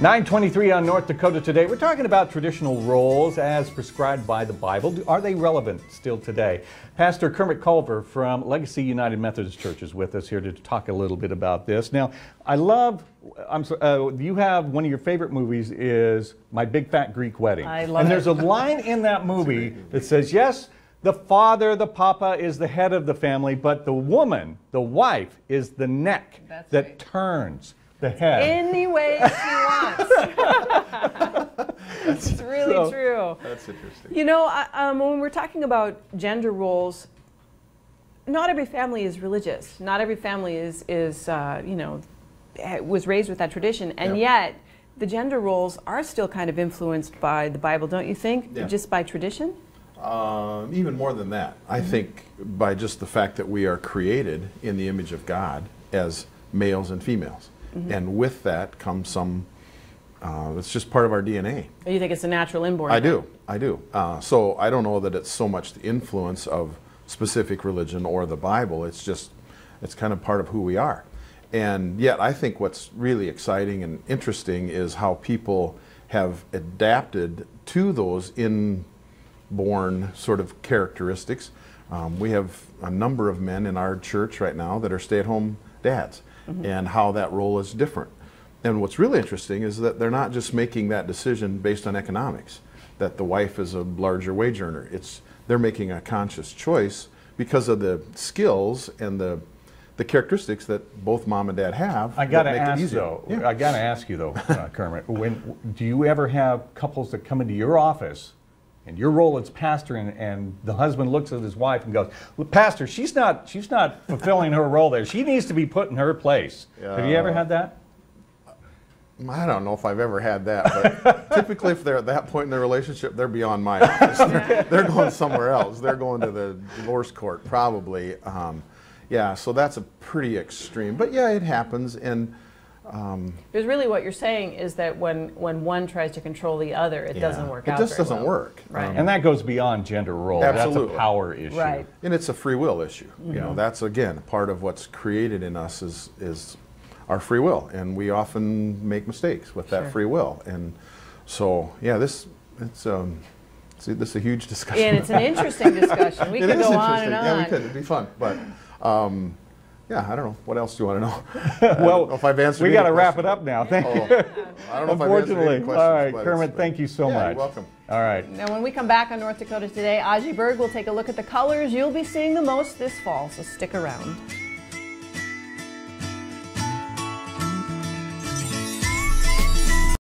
923 on North Dakota today. We're talking about traditional roles as prescribed by the Bible. Are they relevant still today? Pastor Kermit Culver from Legacy United Methodist Church is with us here to talk a little bit about this. Now, I love, I'm sorry. uh, you have one of your favorite movies is My Big Fat Greek Wedding. I love And it. there's a line in that movie that says, yes, the father, the papa, is the head of the family, but the woman, the wife, is the neck That's that right. turns the head. Any way she wants. it's really So- true. That's interesting. You know, I- um, when we're talking about gender roles, not every family is religious. Not every family is, is uh, you know, eh, was raised with that tradition. And Yeah. yet, the gender roles are still kind of influenced by the Bible, don't you think? Yeah. Just by tradition? Um, even more than that, I think by just the fact that we are created in the image of God as males and females, and with that comes some. Uh, it's just part of our DNA. You think it's a natural inborn? I do, I do. Uh, so I don't know that it's so much the influence of specific religion or the Bible. It's just, it's kind of part of who we are. And yet, I think what's really exciting and interesting is how people have adapted to those inborn sort of characteristics. Um, we have a number of men in our church right now that are stay-at-home dads, and how that role is different. And what's really interesting is that they're not just making that decision based on economics, that the wife is a larger wage earner. It's they're making a conscious choice because of the skills and the the characteristics that both mom and dad have. I got to make ask though. Yeah. I got to ask you though, uh, Kermit. When do you ever have couples that come into your office, and your role as pastor, and, and the husband looks at his wife and goes, "Look, "Pastor, she's not she's not fulfilling her role there. She needs to be put in her place." Have you ever had that? I don't know if I've ever had that, but typically, if they're at that point in their relationship, they're beyond my office. They're, they're going somewhere else. They're going to the divorce court, probably. Um, yeah, so that's a pretty extreme. But yeah, it happens, and Because really, what you're saying is that when when one tries to control the other, it doesn't work It out. just very doesn't well. work. Right. And that goes beyond gender role. That's Absolutely. a power issue. Right. and it's a free will issue. You know, that's again part of what's created in us is is our free will, and we often make mistakes with that Sure. free will. And so, yeah, this it's um, see, this is a huge discussion. And it's an interesting discussion. We It could go on interesting. and Yeah, we could. It'd be fun. But um, yeah, I don't know. What else do you want to know? I Well, know if I've answered. we got to wrap it up now. Thank Oh, you. I don't know if I've answered Unfortunately. any questions. All right, Kermit. Thank you so yeah, much. You're welcome. All right. Now, when we come back on North Dakota Today, Aji Berg will take a look at the colors you'll be seeing the most this fall, so stick around.